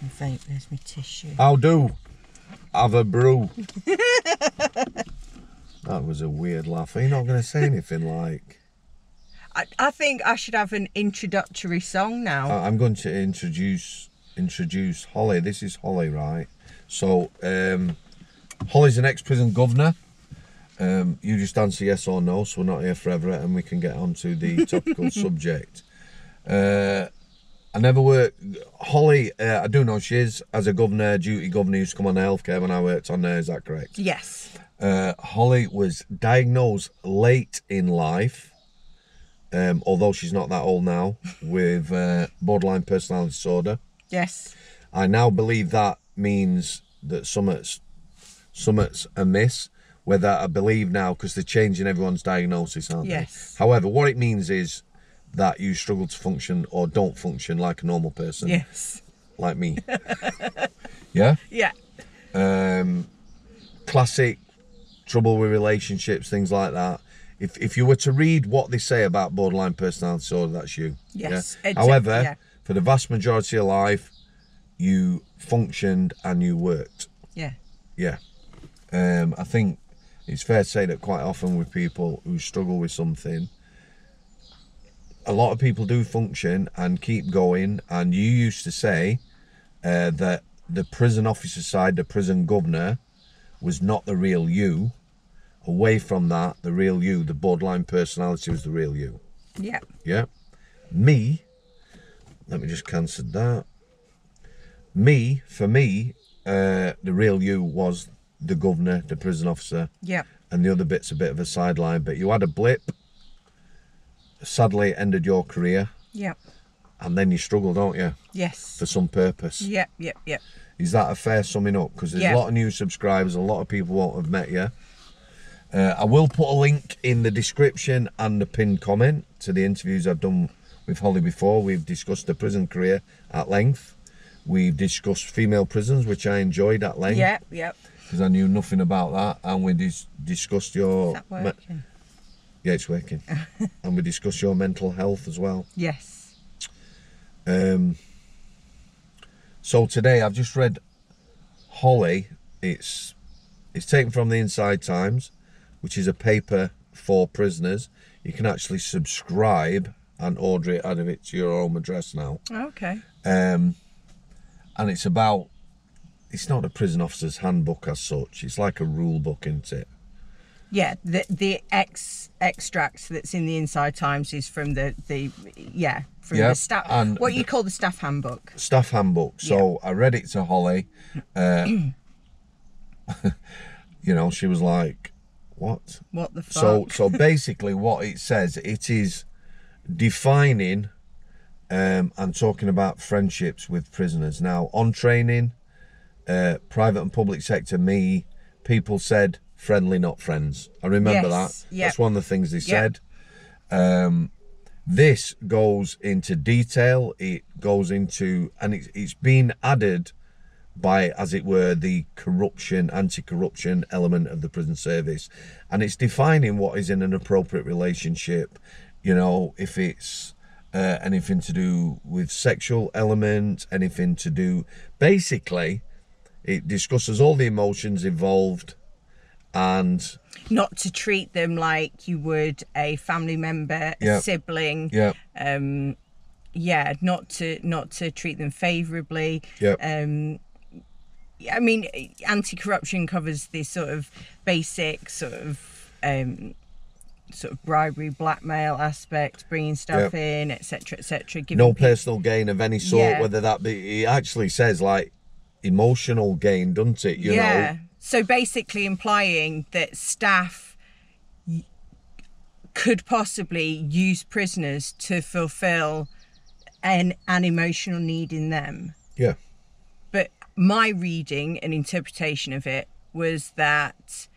And vape, there's my tissue. I'll do. Have a brew. that was a weird laugh. Are you not going to say anything like? I, I think I should have an introductory song now. I- I'm going to introduce introduce Holly. This is Holly, right? So, um, Holly's an ex-prison governor. Um, you just answer yes or no, so we're not here forever, and we can get on to the topical subject. Uh, I never worked. Holly, uh, I do know she is as a governor, duty governor, used to come on healthcare when I worked on there. Is that correct? yes. Uh, Holly was diagnosed late in life, um, although she's not that old now, with uh, borderline personality disorder. Yes. I now believe that means that something's, something's amiss. Whether I believe now, because they're changing everyone's diagnosis, aren't they? Yes. they? However, what it means is that you struggle to function or don't function like a normal person, Yes. like me. yeah? Yeah. um, classic trouble with relationships, things like that. If if you were to read what they say about borderline personality disorder, that's you. Yes, Yeah? However, yeah. for the vast majority of life, you functioned and you worked. Yeah. Yeah. Um, I think it's fair to say that quite often with people who struggle with something, a lot of people do function and keep going. And you used to say uh, that the prison officer side, the prison governor, was not the real you. Away from that, the real you, the borderline personality was the real you. Yeah. Yeah. Me, let me just cancel that. Me, for me, uh, the real you was the governor, the prison officer, Yeah. and the other bit's a bit of a sideline. But you had a blip. Sadly, ended your career, Yeah. and then you struggle, don't you, Yes. for some purpose? Yep. Yep. Yep. Is that a fair summing up? Because there's Yeah. a lot of new subscribers, a lot of people won't have met you. Uh, I will put a link in the description and the pinned comment to the interviews I've done with Holly before. We've discussed the prison career at length. We've discussed female prisons, which I enjoyed at length Yep. Yep. because I knew nothing about that. And we dis- discussed your. Is that working? Yeah, it's working. and we discuss your mental health as well. Yes. Um, so today I've just read Holly. It's it's taken from the Inside Times, which is a paper for prisoners. You can actually subscribe and order it out of it to your home address now. Okay. Um, and it's about it's not a prison officer's handbook as such. It's like a rule book, isn't it? Yeah. The the ex extract that's in the Inside Times is from the the yeah from Yeah, the staff and what you call the staff handbook. Staff handbook. So I read it to Holly. Uh, you know, she was like, "What?" What the fuck? So so basically what it says it is defining um, and talking about friendships with prisoners. Now on training, uh, private and public sector, me people said friendly, not friends. I remember Yes, that. yep. That's one of the things they Yep. said. Um, this goes into detail. It goes into and it's it's been added by, as it were, the corruption, anti-corruption element of the prison service, and it's defining what is in an appropriate relationship. You know, if it's uh, anything to do with sexual element, anything to do, basically, it discusses all the emotions involved, and Not to treat them like you would a family member, a Yeah. sibling. yeah, Um, yeah, not to not to treat them favourably. yeah, Um, I mean, anti-corruption covers this sort of basic sort of um, sort of bribery, blackmail aspect, bringing stuff in, etc., etc. No people- personal gain of any sort, Yeah. whether that be. It actually says like emotional gain, doesn't it? You yeah. know, So basically, implying that staff could possibly use prisoners to fulfil an an emotional need in them. yeah, But my reading and interpretation of it was that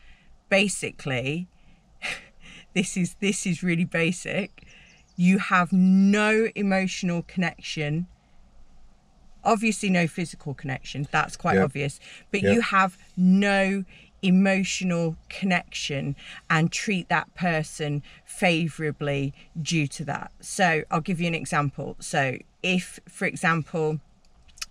basically this is this is really basic. You have no emotional connection. Obviously no physical connection. That's quite Yeah. obvious. But Yeah. you have no emotional connection and treat that person favorably due to that. So I'll give you an example. So if for example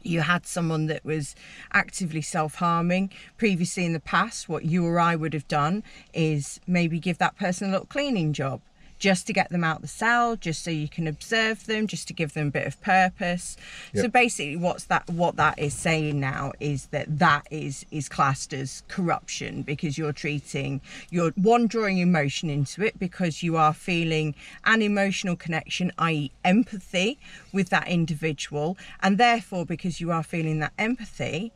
you had someone that was actively self harming. Previously in the past, what you or I would have done is maybe give that person a little cleaning job just to get them out the cell, just so you can observe them, just to give them a bit of purpose. So basically, what's that? What that is saying now is that that is is classed as corruption because you're treating you're one drawing emotion into it because you are feeling an emotional connection, i.e., empathy with that individual, and therefore because you are feeling that empathy,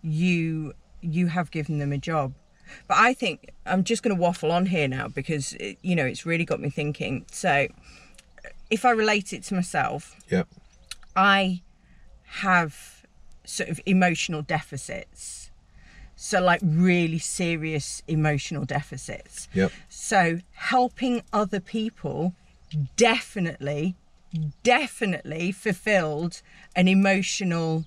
you you have given them a job. But I think I'm just going to waffle on here now because it, you know it's really got me thinking. So if I relate it to myself, Yep. I have sort of emotional deficits. So, like, really serious emotional deficits. Yep. So, helping other people definitely, definitely fulfilled an emotional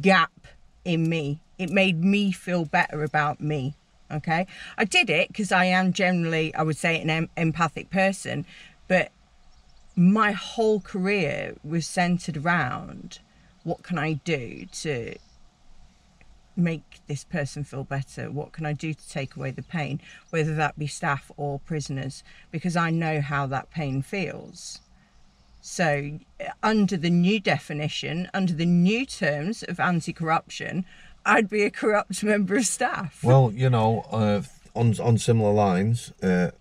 gap in me. It made me feel better about me. Okay. I did it because I am generally, I would say, an em- empathic person, but my whole career was centered around what can I do to make this person feel better? What can I do to take away the pain, whether that be staff or prisoners? Because I know how that pain feels. So, under the new definition, under the new terms of anti corruption, I'd be a corrupt member of staff. Well, you know, uh, on on similar lines, uh,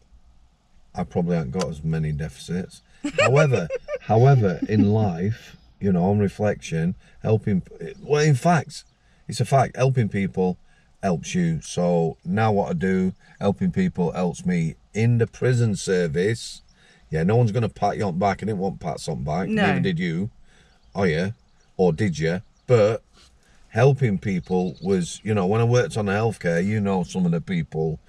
I probably haven't got as many deficits. However, however, in life, you know, on reflection, helping. Well, in fact, it's a fact. Helping people helps you. So now, what I do, helping people helps me in the prison service. Yeah, no one's gonna pat you on the back. I didn't want pats on back. No. Neither did you. Oh yeah, or did you? But helping people was, you know, when I worked on the healthcare, you know, some of the people,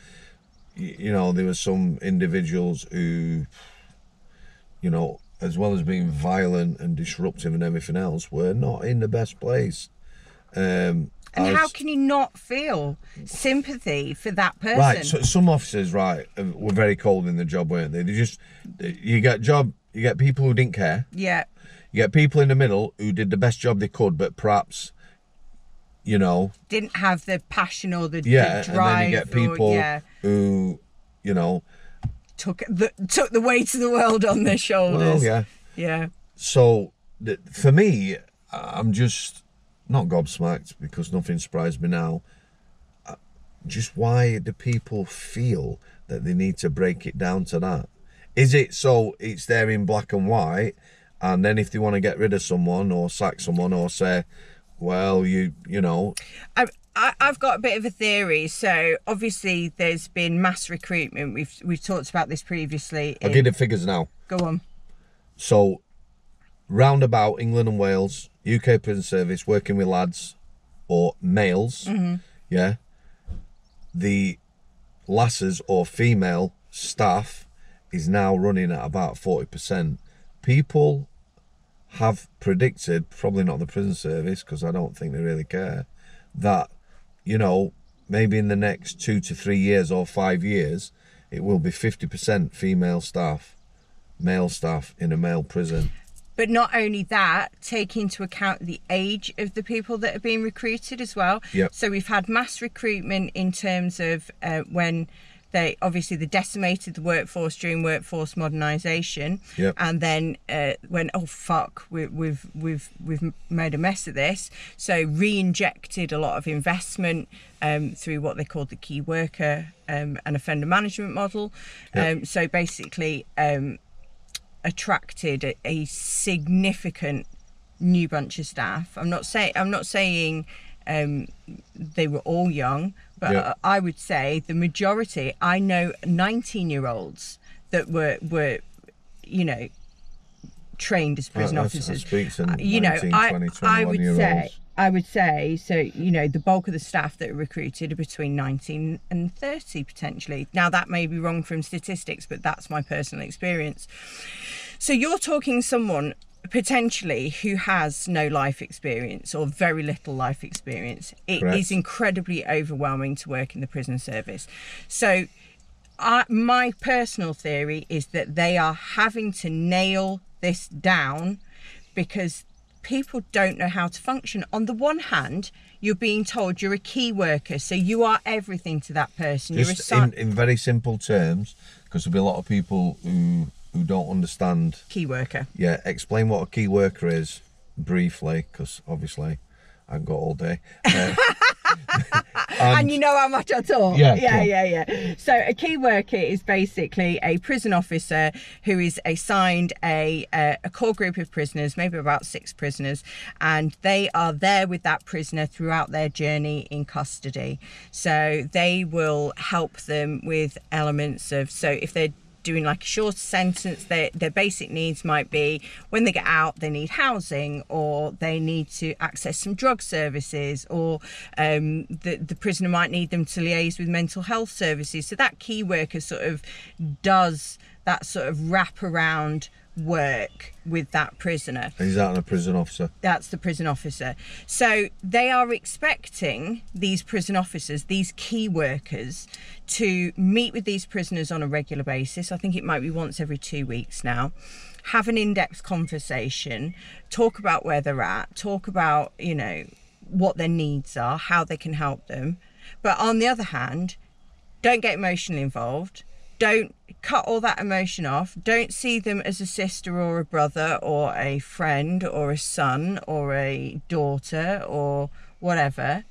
you know, there were some individuals who, you know, as well as being violent and disruptive and everything else, were not in the best place. Um, and how can you not feel sympathy for that person? Right. So some officers, right, uh, were very cold in the job, weren't they? They just, you get job, you get people who didn't care. yeah. You get people in the middle who did the best job they could, but perhaps, you know, Didn't have the passion or the, yeah, the and drive. then you get or- people yeah, who, you know, took the took the weight of the world on their shoulders. well, yeah. Yeah. So th- for me, I'm just not gobsmacked because nothing surprised me now. Uh, Just why do people feel that they need to break it down to that? Is it so it's there in black and white, and then if they want to get rid of someone or sack someone or say, well, you you know, I, I, I've got a bit of a theory. So obviously, there's been mass recruitment. We've we've talked about this previously. I'll in- give the figures now. Go on. So, roundabout England and Wales, UK prison service, working with lads or males, mm-hmm. yeah, the lasses or female staff is now running at about 40%. People have predicted, probably not the prison service, because I don't think they really care, that, you know, maybe in the next two to three years or five years, it will be 50% female staff male staff in a male prison. But not only that, take into account the age of the people that are being recruited as well. Yep. So we've had mass recruitment in terms of uh, when they obviously they decimated the workforce during workforce modernisation, Yep. and then uh, when oh fuck we, we've we've we've made a mess of this, so re-injected a lot of investment um, through what they called the key worker um, and offender management model. Yep. Um, so basically. Um, attracted a, a significant new bunch of staff. I'm not saying I'm not saying um, they were all young, but Yeah. I would say the majority. I know 19 year olds that were were you know trained as prison officers. Uh, you know, 19, I I would say. I would say so. You know, the bulk of the staff that are recruited are between 19 and 30 potentially. Now that may be wrong from statistics, but that's my personal experience. So you're talking someone potentially who has no life experience or very little life experience. It is Correct. incredibly overwhelming to work in the prison service. So I, my personal theory is that they are having to nail this down because people don't know how to function. On the one hand, you're being told you're a key worker, so you are everything to that person. you're a Just in, in very simple terms, because there'll be a lot of people who who don't understand. key worker. Yeah, explain what a key worker is briefly, because obviously I've got all day. Uh, and, you know how much I talk. Yeah, yeah, yeah, yeah. So a key worker is basically a prison officer who is assigned a, a a core group of prisoners, maybe about six prisoners, and they are there with that prisoner throughout their journey in custody. So they will help them with elements of so if they're doing like a short sentence their their basic needs might be when they get out they need housing or they need to access some drug services or um, the the prisoner might need them to liaise with mental health services. So that key worker sort of does that sort of wrap around work with that prisoner is that a prison officer? that's the prison officer. So they are expecting these prison officers, these key workers, to meet with these prisoners on a regular basis. I think it might be once every two weeks now. Have an in depth conversation, talk about where they're at, talk about, you know, what their needs are, how they can help them. But on the other hand, don't get emotionally involved don't cut all that emotion off. Don't see them as a sister or a brother or a friend or a son or a daughter or whatever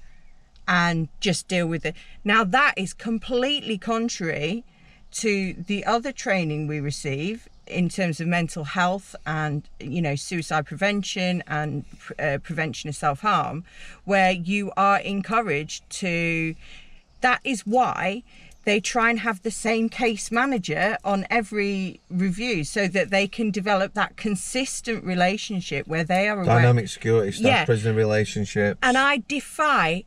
and just deal with it. Now that is completely contrary to the other training we receive in terms of mental health and you know suicide prevention and uh, prevention of self-harm where you are encouraged to that is why they try and have the same case manager on every review so that they can develop that consistent relationship where they are aware. Dynamic security staff Yeah. prison relationships. And I defy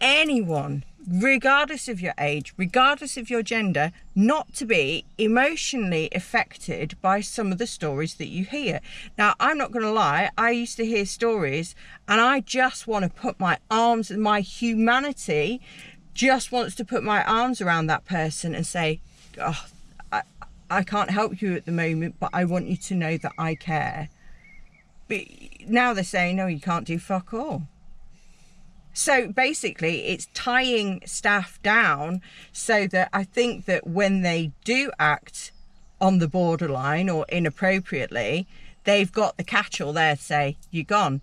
anyone, regardless of your age, regardless of your gender, not to be emotionally affected by some of the stories that you hear. Now, I'm not going to lie, I used to hear stories and I just want to put my arms, and my humanity just wants to put my arms around that person and say, oh, I, I can't help you at the moment, but I want you to know that I care. But now they're saying, no, you can't do fuck all. So basically, it's tying staff down so that I think that when they do act on the borderline or inappropriately, they've got the catch-all there to say, you're gone.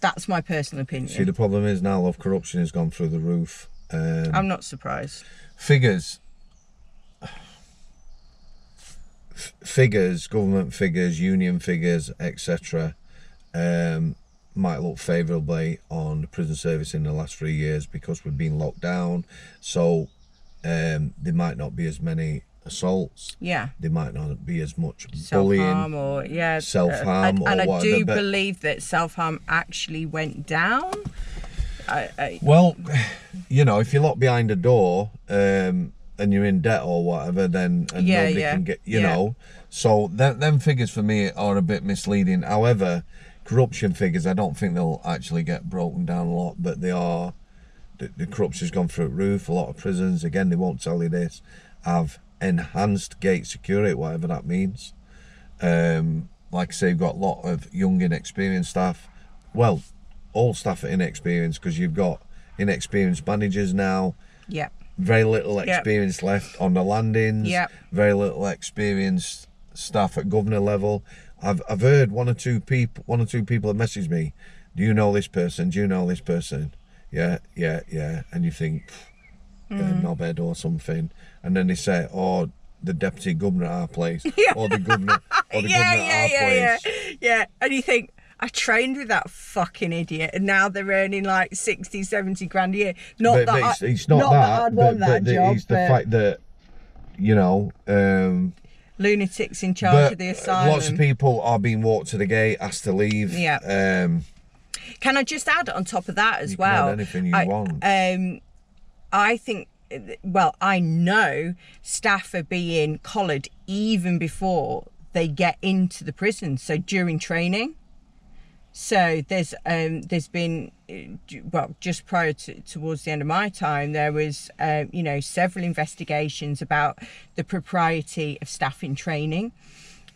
That's my personal opinion. See, the problem is now love corruption has gone through the roof. Um, I'm not surprised. figures F- figures government figures union figures etc um, might look favourably on the prison service in the last three years because we've been locked down so um, there might not be as many assaults Yeah. there might not be as much Self bullying harm or yeah, Self-harm uh, and, I do believe that self harm actually went down. I, I, Well, you know, if you're locked behind a door um, and you're in debt or whatever, then and Yeah, nobody yeah, can get, you yeah. know. So them, them figures for me are a bit misleading. However, corruption figures, I don't think they'll actually get broken down a lot, but they are. The, the corruption's gone through the roof. A lot of prisons, again, they won't tell you this, have enhanced gate security, whatever that means. Um, like I say, you've got a lot of young, inexperienced staff. Well, all staff are inexperienced because you've got inexperienced managers now. yeah. Very little Yep. experience left on the landings. Yep. Very little experienced staff at governor level. I've I've heard one or two people one or two people have messaged me. Do you know this person? Do you know this person? Yeah, yeah, yeah. And you think, Mm. uh, knobhead or something, and then they say, "Oh, the deputy governor at our place, Yeah. or the governor, or the yeah, governor yeah, at our yeah, place." yeah, yeah. And you think, I trained with that fucking idiot, and now they're earning like 60, 70 grand a year. Not but, that, but I, it's, it's not, that, I'd but, want that the, job, it's the fact that you know um lunatics in charge but of the asylum. lots of people are being walked to the gate asked to leave Yeah. um Can I just add on top of that as You can add well? anything you I, want. Um, I think, well, I know staff are being collared even before they get into the prison. So during training. So there's um, there's been uh, well just prior to towards the end of my time there was um, you know several investigations about the propriety of staff in training.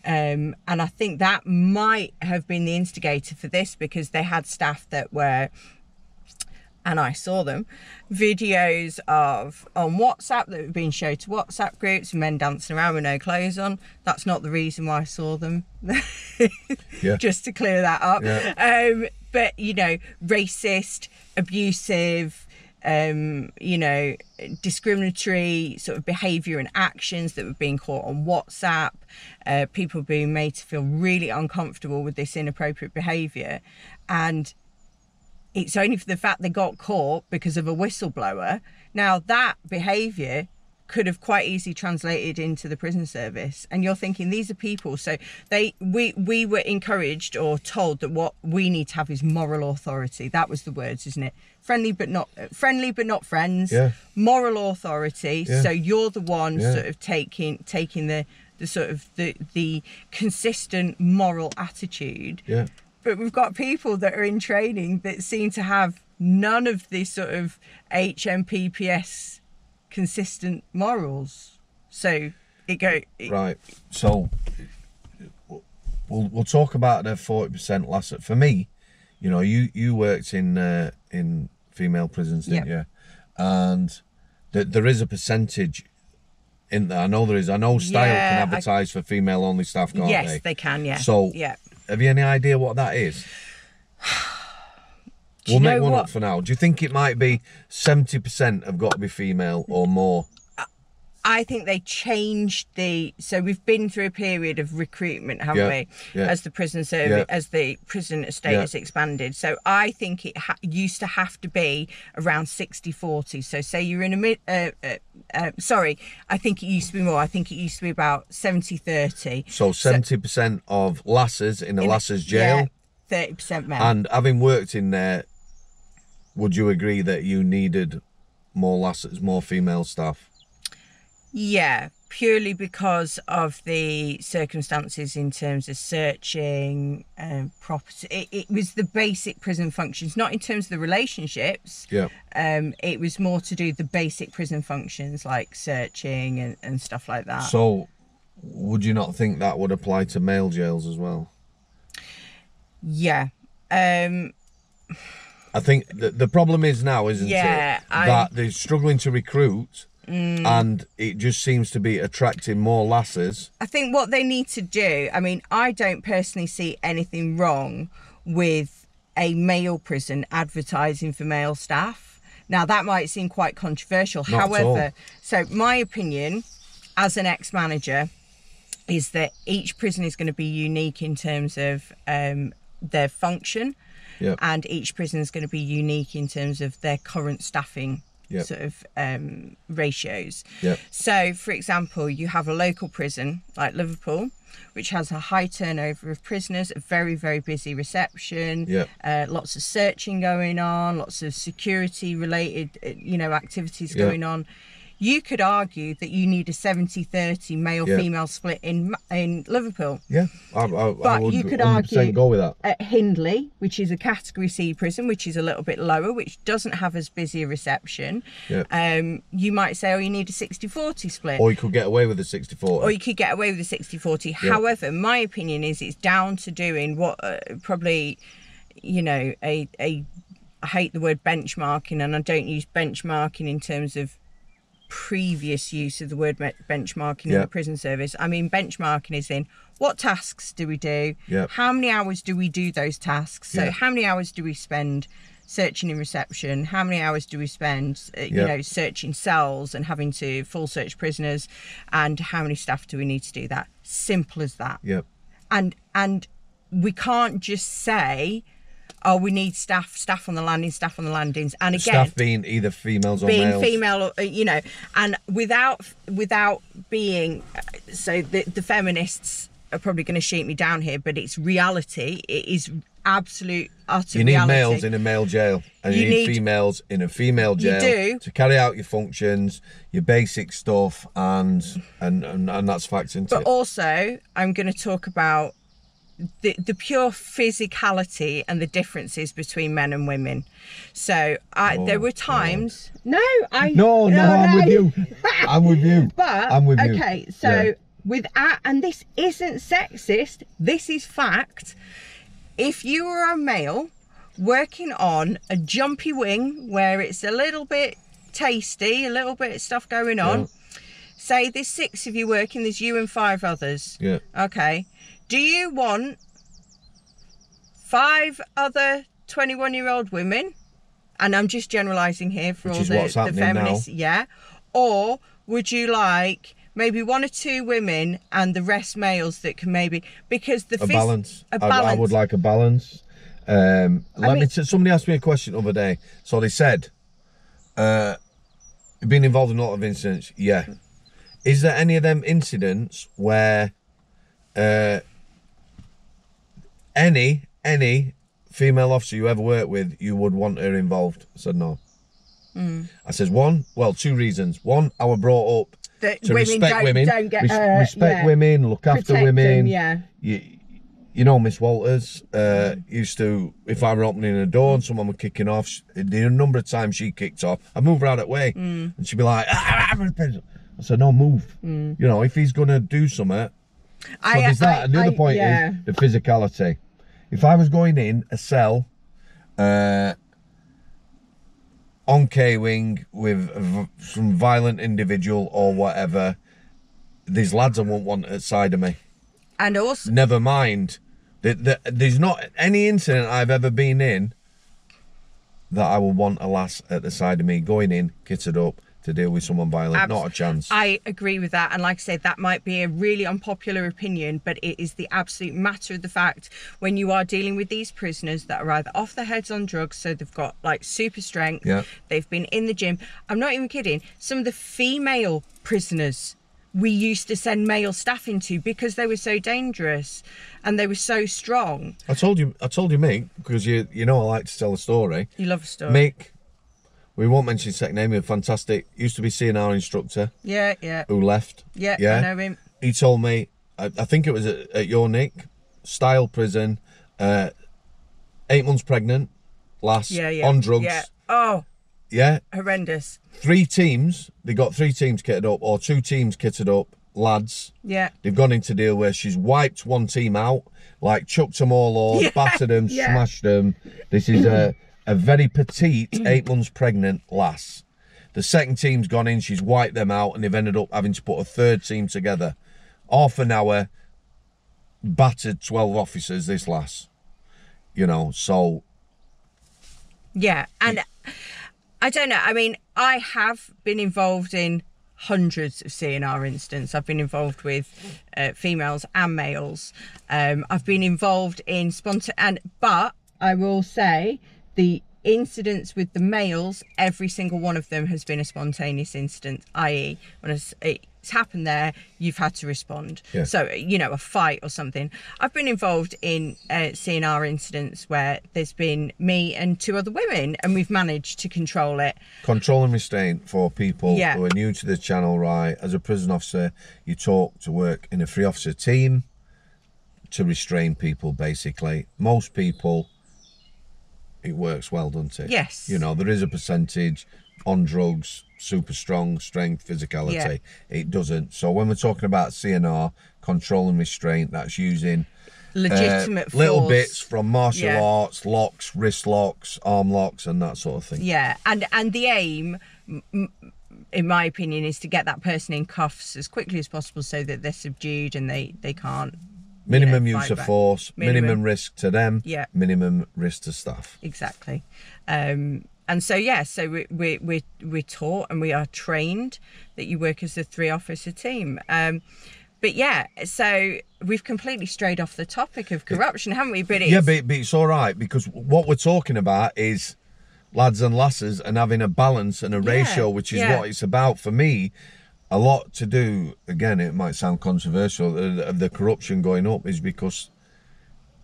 Um, and I think that might have been the instigator for this because they had staff that were, and I saw them, videos of on WhatsApp that were being shown to WhatsApp groups, men dancing around with no clothes on. That's not the reason why I saw them. Yeah. Just to clear that up. Yeah. Um, but you know, racist, abusive, um, you know, discriminatory sort of behaviour and actions that were being caught on WhatsApp, uh, people being made to feel really uncomfortable with this inappropriate behaviour. And it's only for the fact they got caught because of a whistleblower. Now, that behaviour could have quite easily translated into the prison service and you're thinking these are people so they we we were encouraged or told that what we need to have is moral authority that was the words isn't it friendly but not uh, friendly but not friends Yeah. moral authority Yeah. so you're the one Yeah. sort of taking taking the the sort of the the consistent moral attitude Yeah. But we've got people that are in training that seem to have none of this sort of HMPPS consistent morals. So it go it- Right. So we'll we'll talk about the forty percent last. For me, you know, you you worked in uh, in female prisons, didn't Yep. you? And th- there is a percentage in there. I know there is. I know Styal Yeah, can I- advertise for female only staff, can't yes, they? they can. Yeah. So yeah. Have you any idea what that is? We'll make one what? up for now. Do you think it might be seventy percent have got to be female or more? I think they changed the. So we've been through a period of recruitment, haven't Yeah, we? yeah. As the prison service, Yeah. as the prison estate has expanded. So I think it ha- used to have to be around 60-40. So say you're in a mid. Uh, uh, uh, sorry, I think it used to be more. I think it used to be about 70-30. So seventy percent of lasses in a In- lasses jail. Thirty percent men. And having worked in there, would you agree that you needed more lasses, more female staff? Yeah, purely because of the circumstances in terms of searching um, property. It, it was the basic prison functions, not in terms of the relationships. Yeah. Um, it was more to do the basic prison functions like searching and, and stuff like that. So, would you not think that would apply to male jails as well? yeah. Um, I think the, the problem is now, isn't Yeah, it, I- that they're struggling to recruit, and it just seems to be attracting more lasses. I think what they need to do, I mean, I don't personally see anything wrong with a male prison advertising for male staff. Now, that might seem quite controversial. Not. However, so my opinion as an ex manager is that each prison is going to be unique in terms of um, their function, Yep. and each prison is going to be unique in terms of their current staffing Yep. sort of um, ratios. Yep. So, for example, you have a local prison like Liverpool, which has a high turnover of prisoners, a very, very busy reception, Yep. uh, lots of searching going on, lots of security related, uh, you know, activities going on. You could argue that you need a 70 30 male Yep. female split in in Liverpool. Yeah, I, I, I But would you could argue- go with that. At Hindley, which is a category C prison, which is a little bit lower, which doesn't have as busy a reception, Yep. um, you might say, oh, you need a 60 40 split Or you could get away with the 64. or you could get away with a 60 40 however my opinion is it's down to doing what uh, probably you know a a i hate the word benchmarking and i don't use benchmarking in terms of previous use of the word benchmarking in the prison service. I mean benchmarking is in what tasks do we do? Yeah. how many hours do we do those tasks? So Yeah. how many hours do we spend searching in reception? How many hours do we spend uh, you know searching cells and having to full search prisoners? And how many staff do we need to do that? Simple as that. Yep. and and we can't just say oh we need staff staff on the landing staff on the landings and again Staff being either females or being males. female uh, you know and without without being uh, so the, the feminists are probably going to shoot me down here but it's reality it is absolute utter You need reality males in a male jail, and you, You need, need- females in a female jail to carry out your functions, your basic stuff, and and and, and that's facts into but it. also i'm going to talk about the, the pure physicality and the differences between men and women so I, oh, there Oh, were times no i No, no, I'm with you. I'm with you. But I'm with you. okay, so Yeah. without, and this isn't sexist, this is fact. If you are a male working on a jumpy wing where it's a little bit tasty, a little bit of stuff going on, Yeah. say there's six of you working, there's you and five others. Yeah. Okay. Do you want five other 21 year old women? And I'm just generalizing here for Which all the, the happening now. feminists. Yeah. Or would you like maybe one or two women and the rest males that can maybe, because the A balance. A I, balance. I would like a balance. Um, let me. mean- T- somebody asked me a question the other day. So they said, uh, been involved in a lot of incidents." Yeah. Is there any of them incidents where, uh, any any female officer you ever worked with, you would want her involved? I said no. Hmm. I says one. Well, two reasons. One, I was brought up That to women respect don't- women, don't get, res- uh, respect yeah. women, look after Protect women. them, yeah. You, you know, Miss Walters uh, used to, if I were opening a door and someone were kicking off, the number of times she kicked off, I'd move her out of the way, Mm. and she'd be like, "Ah, I'm a pencil." I said, "No, move." You know, if he's gonna do something, so I- there's that. I- and the other I- point yeah. is the physicality. If I was going in a cell, uh, on K wing with some violent individual or whatever, these lads I won't want at the side of me. And also, Never mind. The, the, there's not any incident I've ever been in that I would want a lass at the side of me going in, kitted up to deal with someone violent. Abs- not a chance. I agree with that. And like I said, that might be a really unpopular opinion, but it is the absolute matter of the fact when you are dealing with these prisoners that are either off their heads on drugs, so they've got like super strength, Yeah. they've been in the gym. I'm not even kidding. Some of the female prisoners we used to send male staff into because they were so dangerous and they were so strong. I told you, I told you, Mick, because you you know I like to tell a story. You love a story. Mick, we won't mention his second name. He's fantastic. Used to be CNR instructor Yeah, yeah. who left. Yeah, yeah. I know him. He told me, I, I think it was at, at your Nick, style prison, uh, eight months pregnant, last Yeah, yeah. on drugs. Yeah. Oh, yeah, horrendous. three teams. They got three teams kitted up, or two teams kitted up, lads. Yeah. They've gone into deal where she's wiped one team out, like chucked them all off, Yeah, battered them, yeah. smashed them. This is a, a very petite, eight months pregnant lass. The second team's gone in, she's wiped them out, and they've ended up having to put a third team together. Half an hour, battered 12 officers, this lass. You know, so Yeah, and I don't know. I mean, I have been involved in hundreds of CNR incidents. I've been involved with uh, females and males. Um, I've been involved in sponsor and but I will say the incidents with the males, every single one of them has been a spontaneous incident. I.e., when it's, it's happened there, you've had to respond. Yeah. So you know, a fight or something. I've been involved in uh, CNR incidents where there's been me and two other women, and we've managed to control it. control and restraint for people Yeah. who are new to the channel, right? As a prison officer, you talk to work in a three officer team to restrain people, basically. Most people, it works well, doesn't it? Yes. You know, there is a percentage on drugs, super strong strength, physicality. Yeah. It doesn't. So when we're talking about CNR, control and restraint, that's using uh, Legitimate little force. bits from martial Yeah. arts, locks, wrist locks, arm locks, and that sort of thing. Yeah, and and the aim, in my opinion, is to get that person in cuffs as quickly as possible so that they're subdued and they they can't. You Minimum know, use of force, minimum. Minimum. risk to them, Yeah. minimum risk to staff. Exactly. Um, and so yeah, so we we we we're taught and we are trained that you work as a three officer team. Um, but yeah, so we've completely strayed off the topic of corruption, haven't we? But it's, Yeah, but, but it's all right because what we're talking about is lads and lasses and having a balance and a ratio, which is yeah. what it's about for me. A lot to do, again, it might sound controversial, uh, of the corruption going up is because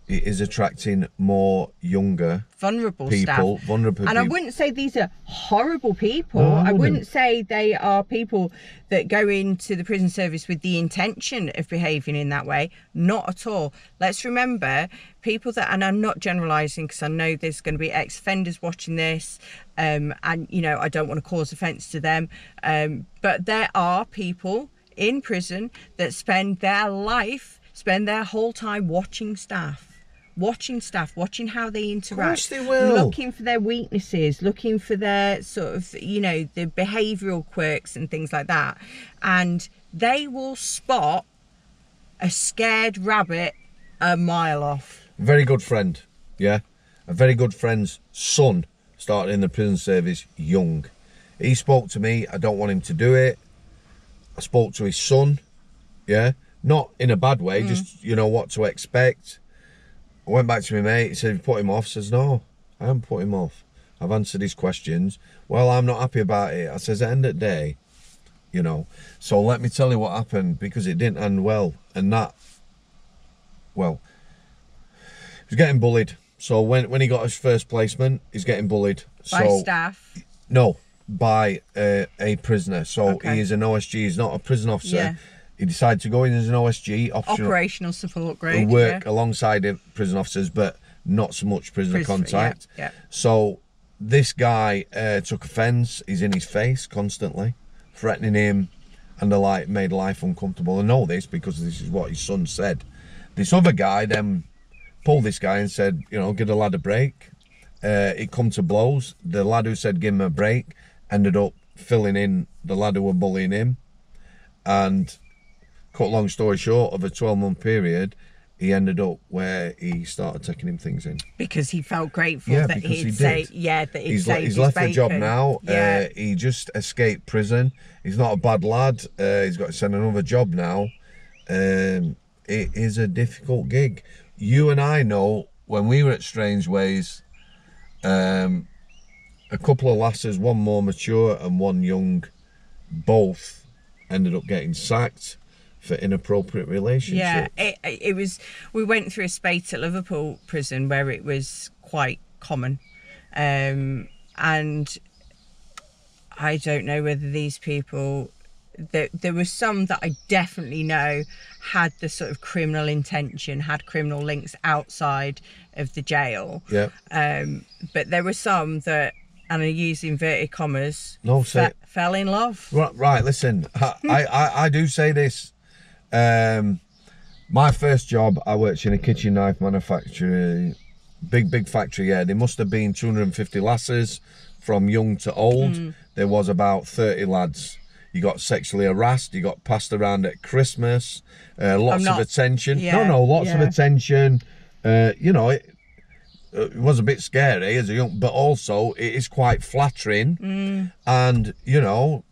it is attracting more younger vulnerable people, staff. vulnerable And I wouldn't say these are horrible people. No, I I, wouldn't. wouldn't. say they are people that go into the prison service with the intention of behaving in that way. Not at all. Let's remember people that, and I'm not generalising because I know there's going to be ex offenders watching this, um, and you know I don't want to cause offence to them, um, but there are people in prison that spend their life, spend their whole time watching staff. Watching staff, watching how they interact, course they will. looking for their weaknesses, looking for their sort of, you know, the behavioural quirks and things like that. And they will spot a scared rabbit a mile off. very good friend, yeah, a very good friend's son started in the prison service young. He spoke to me. I don't want him to do it. I spoke to his son, yeah, not in a bad way, mm. just you know what to expect. I went back to my mate. He said, "Put him off." Says, "No, I haven't put him off. I've answered his questions. Well, I'm not happy about it." I says, "At the end of the day, you know." So let me tell you what happened because it didn't end well, and that, well, he was getting bullied. So when when he got his first placement, he's getting bullied. By so staff. no, by uh, a prisoner. So Okay. he is an OSG. He's not a prison officer. Yeah. He decided to go in as an OSG, Operational support grade. work yeah. alongside the prison officers, but not so much prisoner Prison- contact. yeah, yeah. So this guy uh, took offence. He's in his face constantly, threatening him, and the like made life uncomfortable. I know this because this is what his son said. This other guy then pulled this guy and said, you know, give the lad a break. Uh, it come to blows. The lad who said give him a break ended up filling in the lad who were bullying him, and cut long story short of a 12 month period he ended up where he started taking him things in. Because he felt grateful Yeah, that he'd he say, yeah, that he'd he's, le- he's his left the job now Yeah. uh, he just escaped prison. He's not a bad lad uh, he's got to send another job now. Um, it is a difficult gig. You and i know when we were at Strangeways um, a couple of lasses one more mature and one young both ended up getting sacked for inappropriate relationships Yeah, it, it was. We went through a spate at Liverpool prison where it was quite common, um, and I don't know whether these people. There, there were some that I definitely know had the sort of criminal intention, had criminal links outside of the jail. yeah Um, but there were some that, and I use inverted commas, No, say it. fell in love. Right, right listen, I, I, I do say this. Um, my first job, I worked in a kitchen knife manufacturer, big, big factory. Yeah, there must have been 250 lasses from young to old. Hmm. There was about 30 lads. You got sexually harassed. You got passed around at Christmas. Uh, lots not- of attention. yeah, no, no, lots of attention. Uh, you know, it, it was a bit scary as a young, but also it is quite flattering. Mm. And you know,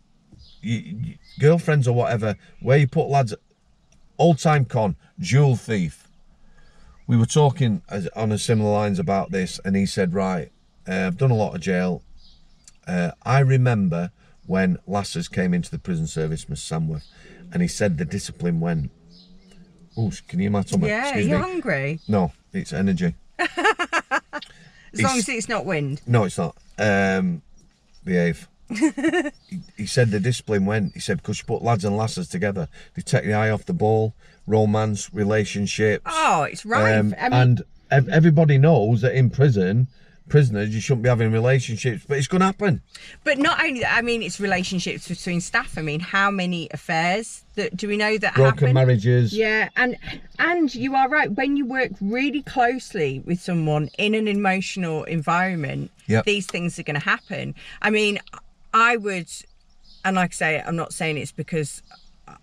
you, you- girlfriends or whatever, where you put lads, old time con, jewel thief. We were talking as, on a similar lines about this, and he said, "Right, uh, I've done a lot of jail. Uh, I remember when lasses came into the prison service, Miss Samworth, and he said the discipline went. Oh, can you imagine? Yeah, Excuse you're me. hungry. No, it's energy. As long as it's not wind. No, it's not. Um, behave. He, he said the discipline went. He said because you put lads and lasses together, they take the eye off the ball, romance, relationships. Oh, it's right. um, I mean, and ev- everybody knows that in prison, prisoners, you shouldn't be having relationships, but it's going to happen. but not only that. I mean, it's relationships between staff. I mean, how many affairs that do we know that Broken happen? marriages. Yeah, and and you are right. When you work really closely with someone in an emotional environment, Yep. these things are going to happen. I mean, I would, and like I say, I'm not saying it's because. uh,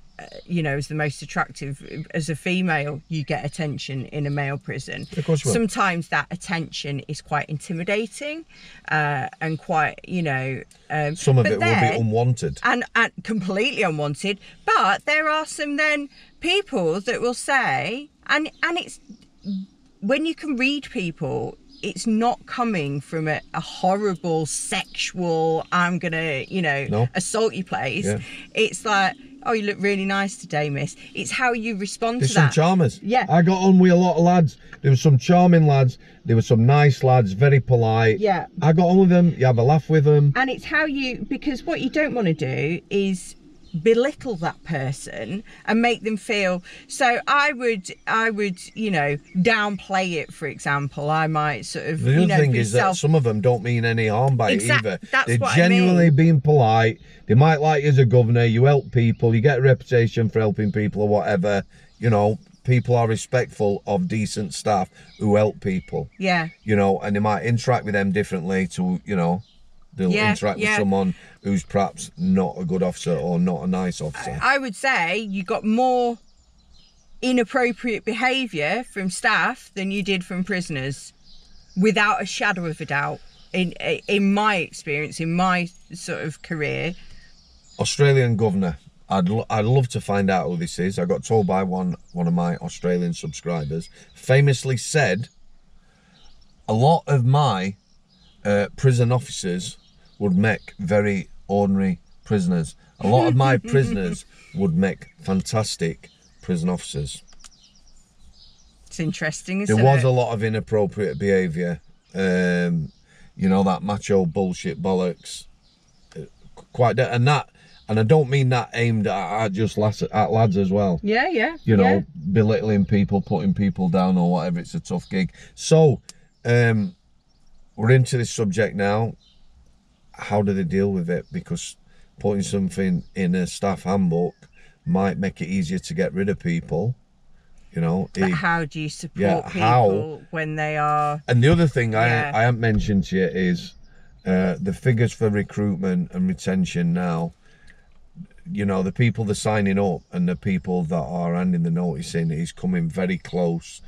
You know, as the most attractive as a female, you get attention in a male prison. Of course you will. Sometimes that attention is quite intimidating, uh, and quite, you know. Um, Some of it will be unwanted. and, and completely unwanted. But there are some then people that will say, and and it's when you can read people, it's not coming from a, a horrible sexual. I'm gonna, you know, No. assault you place. Yeah. It's like, oh, you look really nice today, miss. It's how you respond There's to some that. charmers. Yeah. I got on with a lot of lads. There were some charming lads. There were some nice lads, very polite. Yeah. I got on with them. You have a laugh with them. and it's how you because what you don't want to do is belittle that person and make them feel so i would i would you know downplay it for example i might sort of The you other know thing is that some of them don't mean any harm by Exact- it either. that's They're what I genuinely mean. being polite. They might like you as a governor. You help people. You get a reputation for helping people or whatever. You know, people are respectful of decent staff who help people. yeah You know, and they might interact with them differently to you know. They'll Yeah, interact with someone who's perhaps not a good officer or not a nice officer. I would say you got more inappropriate behaviour from staff than you did from prisoners, without a shadow of a doubt. In in my experience, in my sort of career, Australian governor. I'd lo- I'd love to find out who this is. I got told by one one of my Australian subscribers. Famously said, a lot of my uh, prison officers would make very ordinary prisoners. A lot of my prisoners would make fantastic prison officers. it's interesting. Isn't There was it? a lot of inappropriate behaviour. Um, you know that macho bullshit bollocks. Uh, Quite, and that, and I don't mean that aimed at, at just lads, at lads as well. yeah, yeah, You know, yeah. belittling people, putting people down, or whatever. It's a tough gig. So, um, we're into this subject now. How do they deal with it? Because putting something in a staff handbook might make it easier to get rid of people. You know, But it- how do you support Yeah, people how- when they are? and the other thing Yeah. I I haven't mentioned to you is uh, the figures for recruitment and retention now. You know, the people that are signing up and the people that are handing the notice in is coming very close.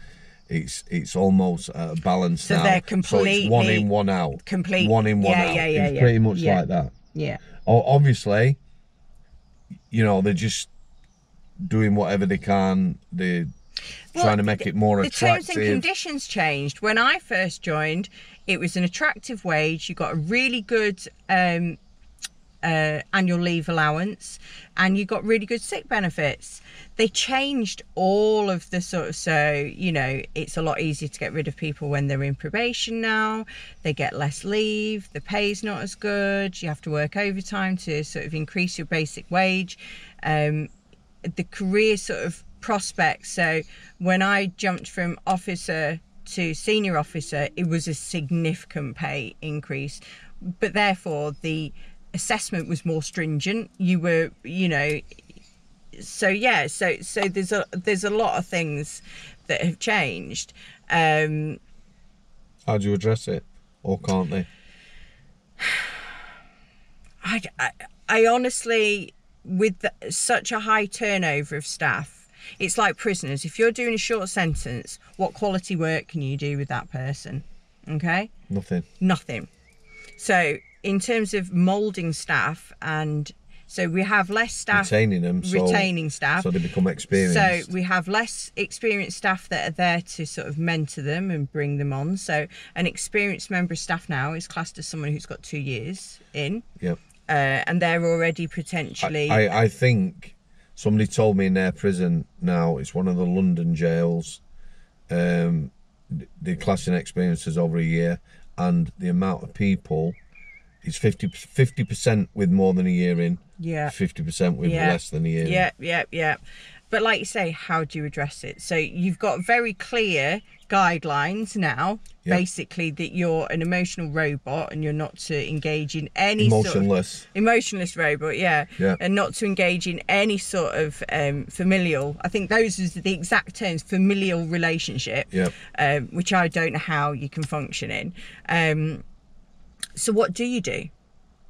It's it's almost a balance So now. they're so one completely- in, one out. complete- One in, one yeah, out. yeah, yeah, it's yeah, pretty much yeah. like that. Yeah, O- Obviously, you know they're just doing whatever they can. They're Well, trying to make it more the terms attractive. and conditions changed when I first joined. It was an attractive wage. You got a really good um, uh, annual leave allowance, and you got really good sick benefits. They changed all of the sort of so you know it's a lot easier to get rid of people when they're in probation now. They get less leave. The pay's not as good. You have to work overtime to sort of increase your basic wage. Um, the career sort of prospects. So when I jumped from officer to senior officer, it was a significant pay increase, but therefore the assessment was more stringent. You were, you know, so yeah, so so there's a there's a lot of things that have changed. Um, How do you address it? Or can't they? I, I, I honestly, with the, such a high turnover of staff, it's like prisoners. If you're doing a short sentence, what quality work can you do with that person? Okay, Nothing. nothing. So, in terms of moulding staff, and so we have less staff Retaining them. So, retaining staff. So they become experienced. So we have less experienced staff that are there to sort of mentor them and bring them on. So an experienced member of staff now is classed as someone who's got two years in, Yep. uh, and they're already potentially. I, I think somebody told me in their prison now, it's one of the London jails, um, the classing experience is over a year, and the amount of people is 50 percent with more than a year in, yeah. fifty percent with Yeah. less than a year. in. Yeah, yeah, yeah. But like you say, how do you address it? So you've got very clear guidelines now, Yeah. basically that you're an emotional robot and you're not to engage in any sort of Emotionless. emotionless robot, yeah, Yeah. and not to engage in any sort of um, familial. I think those are the exact terms, familial relationship, Yeah. um, which I don't know how you can function in. Um, so what do you do?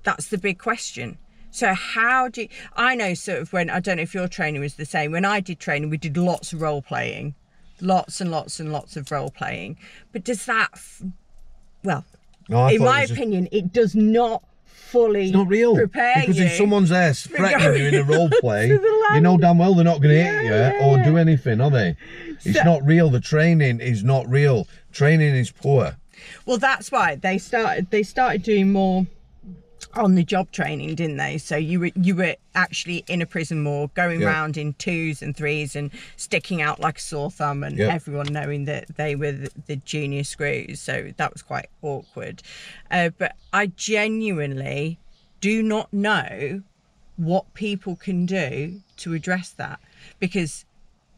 That's the big question. So how do you, I know sort of when I don't know if your training was the same. When I did training, we did lots of role playing, lots and lots and lots of role playing. But does that, f- well, No, in thought it my just- opinion, it does not fully It's not real. prepare because if someone's there threatening you in a role play, you know damn well they're not going to hit you yeah, or yeah. do anything, are they? It's So- not real. The training is not real. Training is poor. Well, that's why they started. They started doing more on the job training, didn't they? So you were you were actually in a prison more, going Yeah. round in twos and threes and sticking out like a sore thumb, and Yeah. everyone knowing that they were the, the junior screws. So that was quite awkward. Uh, but I genuinely do not know what people can do to address that because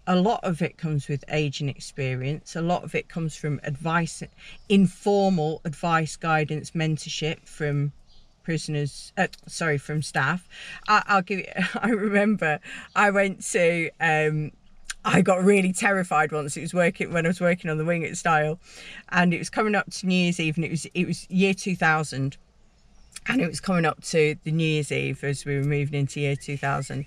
a lot of it comes with age and experience. A lot of it comes from advice informal advice guidance mentorship from prisoners uh, sorry from staff. I, will give you i remember i went to um, I got really terrified once. It was working when I was working on the wing at Styal, and it was coming up to New Year's Eve, and it was it was year two thousand, and it was coming up to the New Year's Eve as we were moving into year 2000.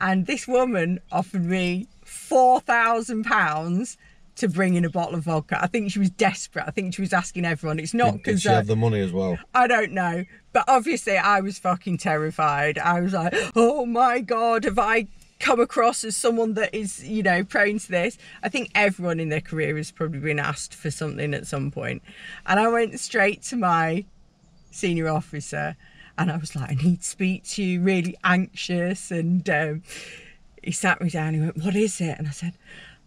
And this woman offered me £4,000 to bring in a bottle of vodka. I think she was desperate. I think she was asking everyone. It's not because she uh, have the money as well. I don't know, but obviously I was fucking terrified. I was like, "Oh my god, have I come across as someone that is, you know, prone to this?" I think everyone in their career has probably been asked for something at some point, and I went straight to my senior officer, and I was like, I need to speak to you, really anxious. And um, he sat me down. He went, What is it? And I said,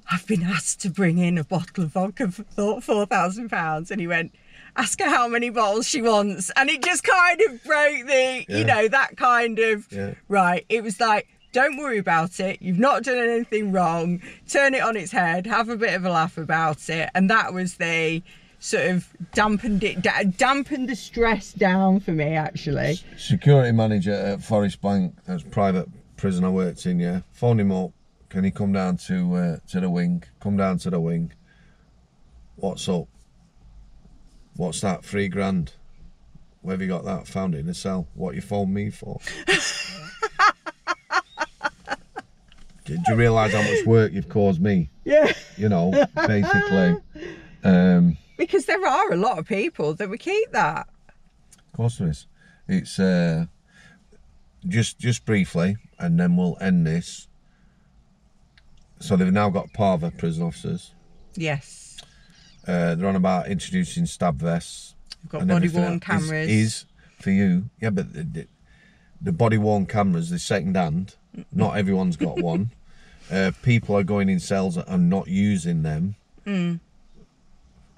I've been asked to bring in a bottle of vodka for four thousand pounds. And he went, Ask her how many bottles she wants. And it just kind of broke the, yeah. you know, that kind of yeah. right. It was like, don't worry about it. You've not done anything wrong. Turn it on its head. Have a bit of a laugh about it. And that was the sort of dampened it dampened the stress down for me actually. Security manager at Forest Bank that's private prison i worked in yeah phone him up. Can he come down to uh, to the wing? Come down to the wing. What's up? What's that three grand? Where have you got that found it in a cell? What you phoned me for? Did you realise how much work you've caused me? Yeah. You know basically. Um because there are a lot of people that would keep that. Of course there is. It's uh, just just briefly, and then we'll end this. So they've now got PAVA prison officers. Yes. Uh, they're on about introducing stab vests. We've got body worn cameras. Is, is, for you, yeah, but the, the body worn cameras, they're second hand. Not everyone's got one. Uh, people are going in cells and not using them. Mm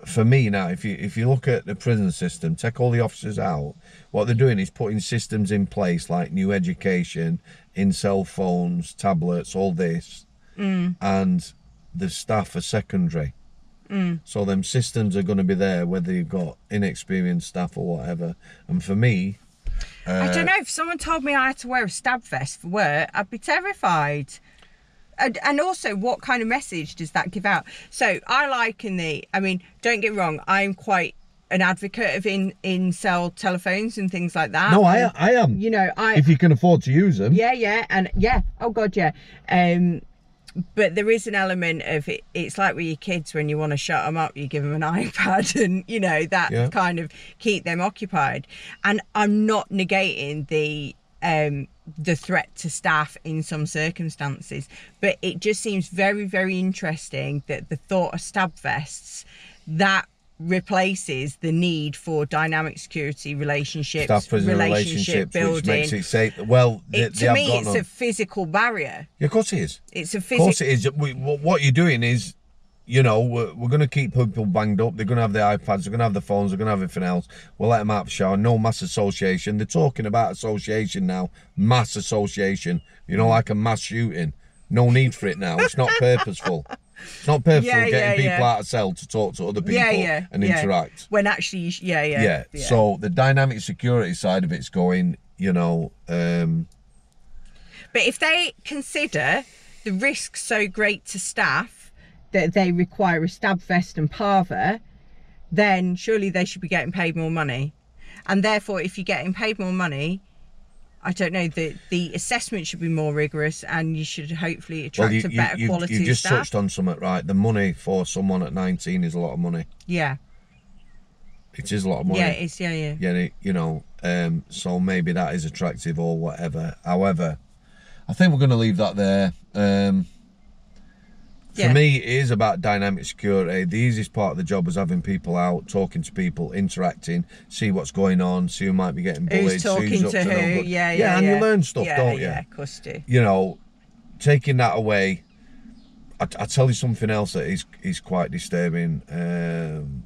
for me now, if you if you look at the prison system, take all the officers out, what they're doing is putting systems in place like new education, in cell phones, tablets, all this, mm. and the staff are secondary. Mm. So them systems are going to be there whether you've got inexperienced staff or whatever. And for me, uh, I don't know if someone told me I had to wear a stab vest for work, I'd be terrified and, and also what kind of message does that give out so i like in the i mean don't get wrong i'm quite an advocate of in in cell telephones and things like that. No, I I am. You know, I if you can afford to use them. Yeah, yeah, and yeah. Oh God, yeah. Um, but there is an element of it. It's like with your kids when you want to shut them up, you give them an iPad, and you know that yeah. kind of keep them occupied. And I'm not negating the um, the threat to staff in some circumstances. But it just seems very, very interesting that the thought of stab vests that replaces the need for dynamic security relationships, staff relationship, relationship building. Which makes it safe. Well, they, it, to me, it's a physical barrier. Yeah, of course it is. It's a physical. Of course it is. What you're doing is you know, we're, we're going to keep people banged up. They're going to have the iPads, they're going to have the phones, they're going to have everything else. We'll let them out for shower. No mass association. They're talking about association now. Mass association. You know, like a mass shooting. No need for it now. It's not purposeful. It's not purposeful yeah, getting yeah, people yeah. out of cell to talk to other people yeah, and interact. When actually, yeah, yeah, yeah, yeah. So the dynamic security side of it's going, you know. Um, but if they consider the risk so great to staff that they require a stab vest and PAVA, then surely they should be getting paid more money. And therefore, if you're getting paid more money, I don't know, the, the assessment should be more rigorous and you should hopefully attract well, you, a better you, quality You just staff. touched on something, right? The money for someone at 19 is a lot of money. Yeah. It is a lot of money. Yeah, it is, yeah, yeah. Yeah, you know, um, so maybe that is attractive or whatever. However, I think we're going to leave that there. Um, for me, it is about dynamic security. The easiest part of the job was having people out, talking to people, interacting, see what's going on, see who might be getting bullied, who's talking who's to, who. Yeah, yeah, yeah, and you learn stuff, yeah, don't you? Yeah, of course do. You know, taking that away, I, I tell you something else that is is quite disturbing. Um,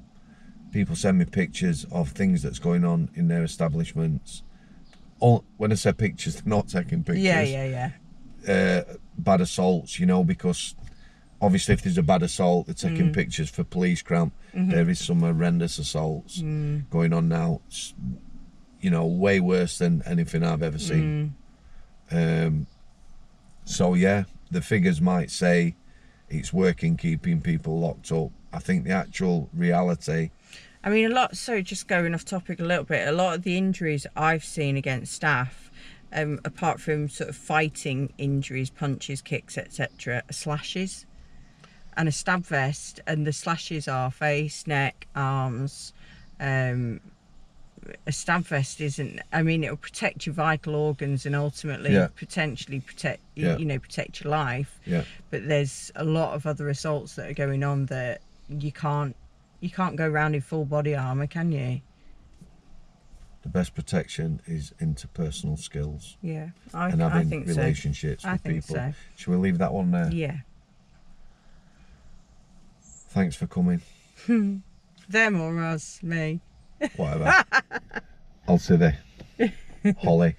people send me pictures of things that's going on in their establishments, all, when I say pictures, they're not taking pictures. Yeah, yeah, yeah. Uh, bad assaults, you know, because obviously if there's a bad assault, they're taking pictures for police cramp. There is some horrendous assaults going on now. It's, you know, way worse than anything I've ever seen. Um, so yeah, the figures might say it's working keeping people locked up. I think the actual reality, I mean, a lot. So, just going off topic a little bit, a lot of the injuries I've seen against staff, um, apart from sort of fighting injuries, punches, kicks, etc., slashes and a stab vest. And the slashes are face, neck, arms. Um, a stab vest isn't. I mean, it'll protect your vital organs and ultimately Yeah. potentially protect. Yeah. You know, protect your life. yeah, But there's a lot of other assaults that are going on that you can't. You can't go around in full body armor, can you? the best protection is interpersonal skills Yeah, I, and I having think so. relationships I with think people. so. Shall we leave that one there? Yeah, Thanks for coming. them or us, me. Whatever. I'll say the Holly.